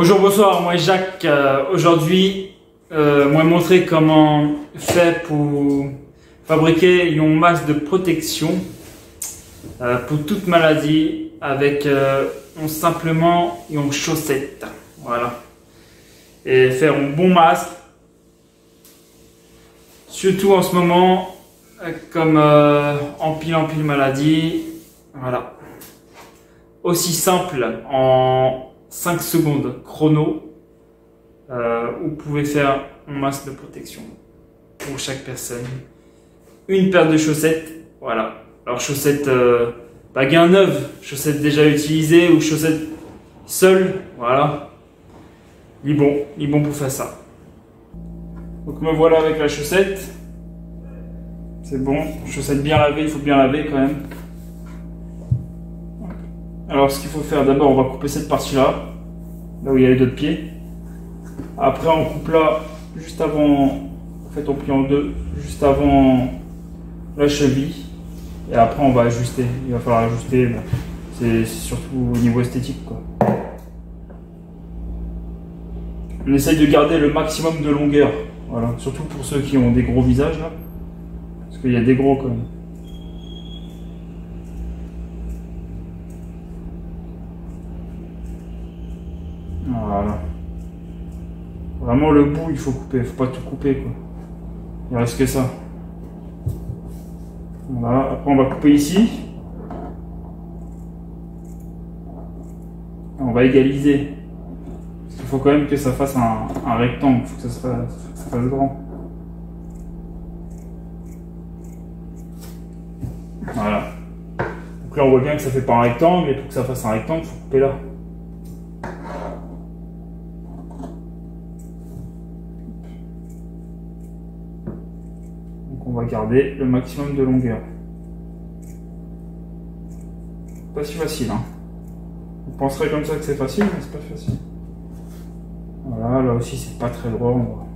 Bonjour, bonsoir, moi Jacques. Euh, Aujourd'hui, euh, moi montrer comment faire pour fabriquer une masse de protection euh, pour toute maladie avec euh, simplement une chaussette. Voilà. Et faire un bon masque. Surtout en ce moment, euh, comme en pile en pile maladie. Voilà. Aussi simple en 5 secondes chrono. Euh, vous pouvez faire un masque de protection pour chaque personne. Une paire de chaussettes, voilà. Alors chaussettes euh, pas gain neuve, chaussettes déjà utilisées ou chaussettes seules, voilà. Il est bon, il est bon pour faire ça. Donc me voilà avec la chaussette. C'est bon, chaussette bien lavée, il faut bien laver quand même. Alors ce qu'il faut faire d'abord, on va couper cette partie-là, là où il y a les deux pieds. Après on coupe là, juste avant, en fait on plie en deux, juste avant la cheville. Et après on va ajuster, il va falloir ajuster, c'est surtout au niveau esthétique. On essaye de garder le maximum de longueur, surtout pour ceux qui ont des gros visages là, parce qu'il y a des gros quand même. Voilà. Vraiment le bout, il faut couper, faut pas tout couper quoi. Il reste que ça. Voilà, après on va couper ici. On va égaliser. Parce qu'il faut quand même que ça fasse un, rectangle, il faut que ça, faut que fasse grand. Voilà. Donc là on voit bien que ça fait pas un rectangle, et pour que ça fasse un rectangle, il faut couper là. Va garder le maximum de longueur. Pas si facile, hein. Vous penserez comme ça que c'est facile, mais c'est pas facile. Voilà, là aussi c'est pas très droit, on va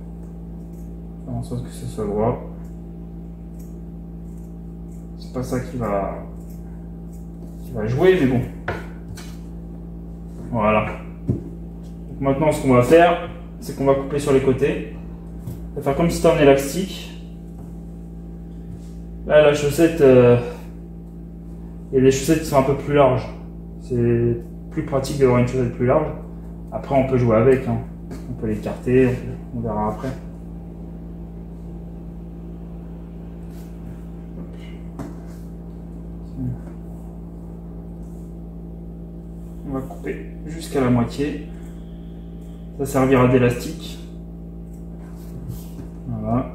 faire en sorte que ce soit droit. C'est pas ça qui va, jouer, mais bon. Voilà. Maintenant, ce qu'on va faire, c'est qu'on va couper sur les côtés. On va faire comme si c'était un élastique. Là, la chaussette, euh, des chaussettes qui sont un peu plus larges. C'est plus pratique d'avoir une chaussette plus large. Après, on peut jouer avec. hein. On peut l'écarter, on verra après. On va couper jusqu'à la moitié. Ça servira d'élastique. Voilà.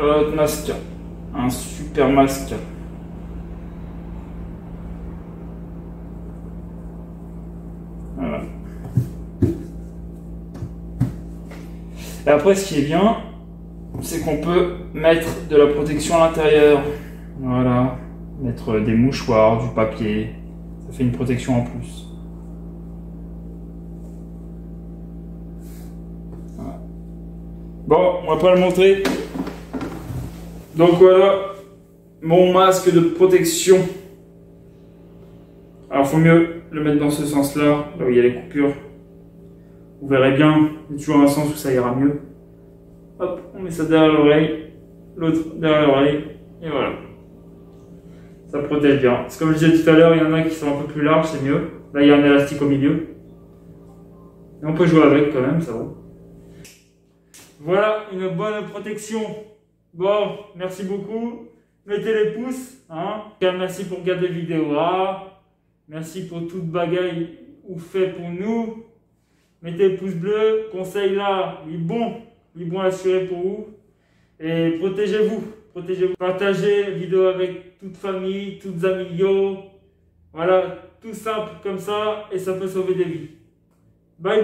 Notre masque. Un super masque. Voilà. Et après, ce qui est bien, c'est qu'on peut mettre de la protection à l'intérieur. Voilà. Mettre des mouchoirs, du papier. Ça fait une protection en plus. Bon, on va pas le montrer. Donc voilà, mon masque de protection. Alors faut mieux le mettre dans ce sens-là, là où il y a les coupures. Vous verrez bien, il y a toujours un sens où ça ira mieux. Hop, on met ça derrière l'oreille, l'autre derrière l'oreille, et voilà. Ça protège bien. C'est comme je disais tout à l'heure, il y en a qui sont un peu plus larges, c'est mieux. Là, il y a un élastique au milieu. Et on peut jouer avec quand même, ça va. Voilà, une bonne protection. Bon, merci beaucoup. Mettez les pouces. Hein. Merci pour regarder la vidéo. Ah. Merci pour toute bagaille ou fait pour nous. Mettez le pouce bleu. Conseil là, il est bon. Il est bon assuré pour vous. Et protégez-vous. Protégez-vous. Partagez la vidéo avec toute famille, toutes amis. Yo. Voilà, tout simple comme ça et ça peut sauver des vies. Bye.